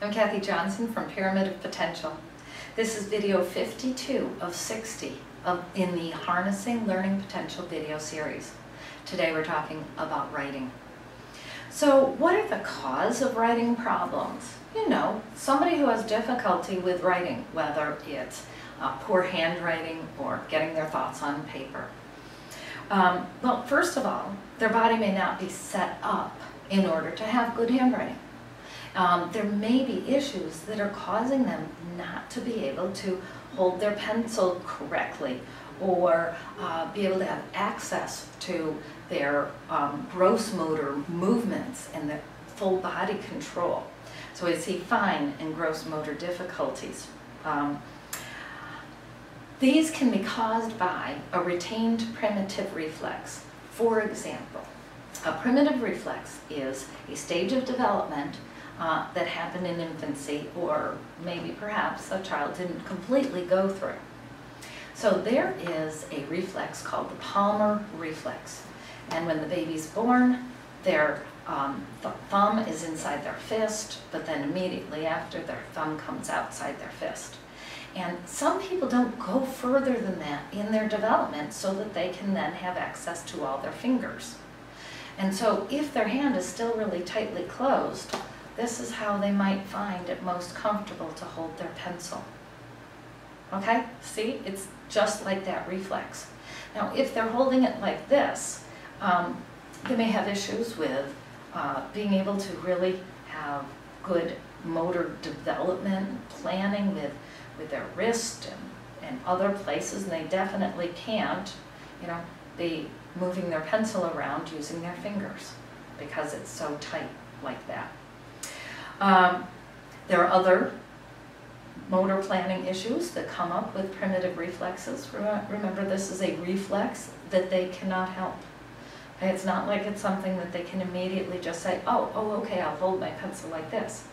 I'm Kathy Johnson from Pyramid of Potential. This is video 52 of 60 of, in the Harnessing Learning Potential video series. Today we're talking about writing. So what are the cause of writing problems? You know, somebody who has difficulty with writing, whether it's uh, poor handwriting or getting their thoughts on paper. Um, well, first of all, their body may not be set up in order to have good handwriting. Um, there may be issues that are causing them not to be able to hold their pencil correctly or uh, be able to have access to their um, gross motor movements and their full body control. So we see fine and gross motor difficulties. Um, these can be caused by a retained primitive reflex. For example, a primitive reflex is a stage of development uh, that happened in infancy or maybe perhaps a child didn't completely go through. So there is a reflex called the palmar reflex. And when the baby's born, their um, th thumb is inside their fist, but then immediately after their thumb comes outside their fist. And some people don't go further than that in their development so that they can then have access to all their fingers. And so if their hand is still really tightly closed, this is how they might find it most comfortable to hold their pencil. Okay, see, it's just like that reflex. Now, if they're holding it like this, um, they may have issues with uh, being able to really have good motor development, planning with, with their wrist and, and other places, and they definitely can't, you know, be moving their pencil around using their fingers because it's so tight like that. Um, there are other motor planning issues that come up with primitive reflexes. Remember, this is a reflex that they cannot help. It's not like it's something that they can immediately just say, oh, oh, okay, I'll hold my pencil like this.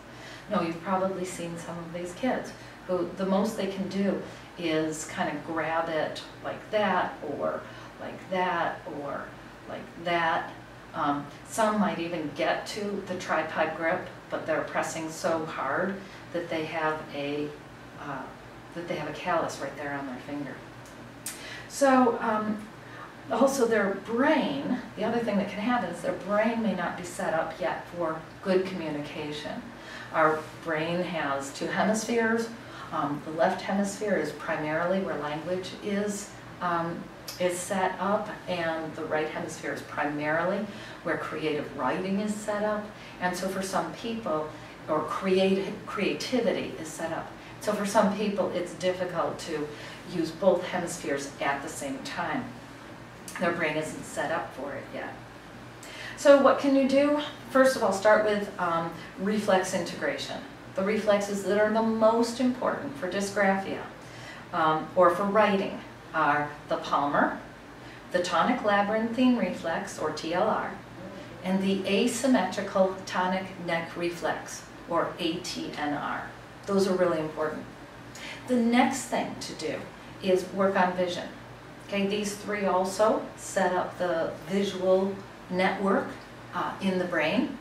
No, you've probably seen some of these kids who the most they can do is kind of grab it like that or like that or like that. Um, some might even get to the tripod grip but they're pressing so hard that they have a uh, that they have a callus right there on their finger. So um, also their brain, the other thing that can happen is their brain may not be set up yet for good communication. Our brain has two hemispheres. Um, the left hemisphere is primarily where language is um, is set up and the right hemisphere is primarily where creative writing is set up. And so for some people, or create, creativity is set up. So for some people, it's difficult to use both hemispheres at the same time. Their brain isn't set up for it yet. So what can you do? First of all, start with um, reflex integration. The reflexes that are the most important for dysgraphia um, or for writing are the palmar, the tonic labyrinthine reflex, or TLR, and the asymmetrical tonic neck reflex, or ATNR. Those are really important. The next thing to do is work on vision. Okay, these three also set up the visual network uh, in the brain.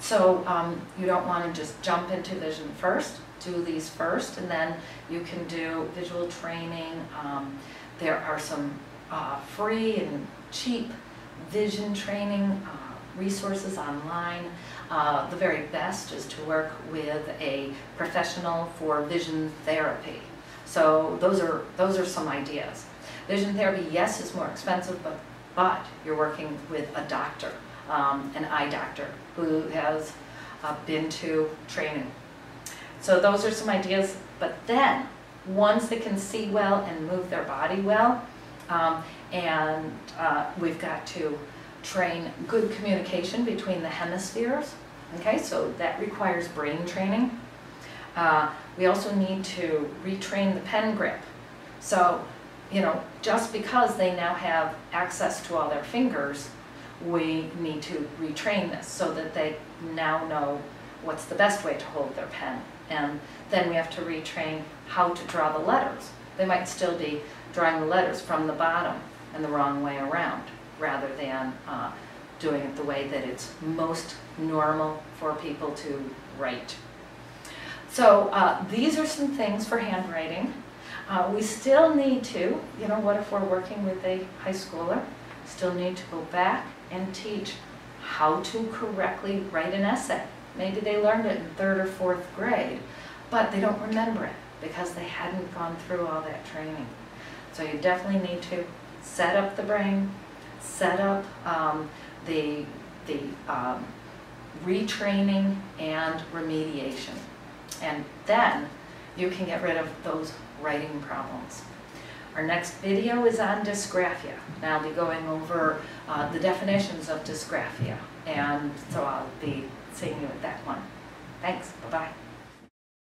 So um, you don't want to just jump into vision first. Do these first, and then you can do visual training. Um, there are some uh, free and cheap vision training uh, resources online. Uh, the very best is to work with a professional for vision therapy. So those are, those are some ideas. Vision therapy, yes, is more expensive, but, but you're working with a doctor, um, an eye doctor, who has uh, been to training. So those are some ideas, but then once that can see well and move their body well, um, and uh, we've got to train good communication between the hemispheres. Okay, so that requires brain training. Uh, we also need to retrain the pen grip. So, you know, just because they now have access to all their fingers, we need to retrain this so that they now know what's the best way to hold their pen. And then we have to retrain how to draw the letters. They might still be drawing the letters from the bottom and the wrong way around, rather than uh, doing it the way that it's most normal for people to write. So uh, these are some things for handwriting. Uh, We still need to, you know, what if we're working with a high schooler? Still need to go back and teach how to correctly write an essay. Maybe they learned it in third or fourth grade, but they don't remember it because they hadn't gone through all that training. So you definitely need to set up the brain, set up um, the, the um, retraining and remediation. And then you can get rid of those writing problems. Our next video is on dysgraphia. And I'll be going over uh, the definitions of dysgraphia. And so I'll be seeing you at that one. Thanks, bye-bye.